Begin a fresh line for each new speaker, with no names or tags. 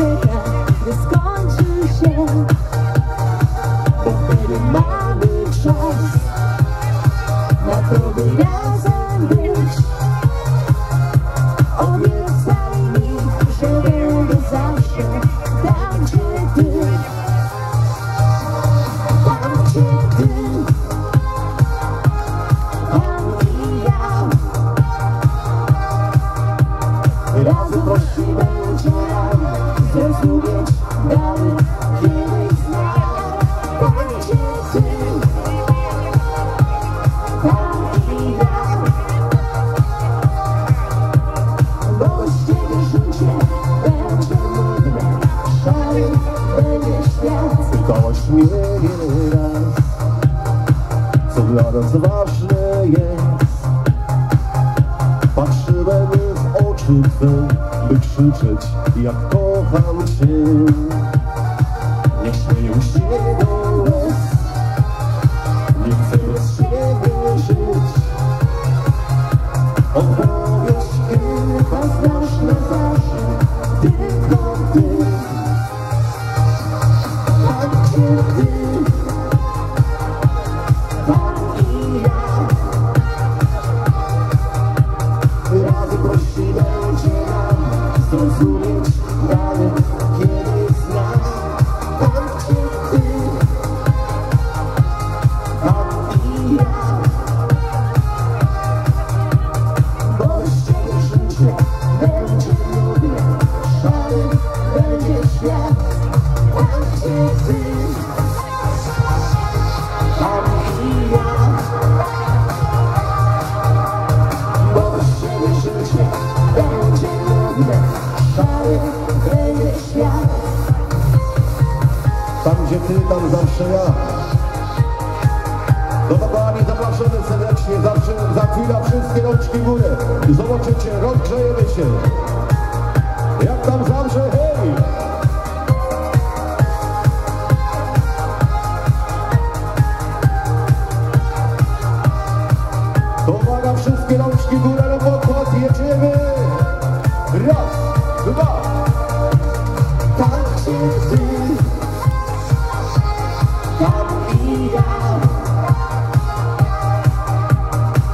czeka, gdy Bo wtedy mamy czas. Na to by razem być. O wiele fajniej, że
będę zawsze Nieraz, co dla nas ważne jest. Patrzyłem w Twe, by krzyczeć, jak kocham Cię. Nie śmieją się do nie chcę bez Ciebie żyć.
Nam Zrozumieć dany Tam gdzie ty, tam
zawsze ja. Do Babani zapraszamy serdecznie, zawsze, za chwilę wszystkie rączki w górę. Zobaczycie, rozgrzejemy się.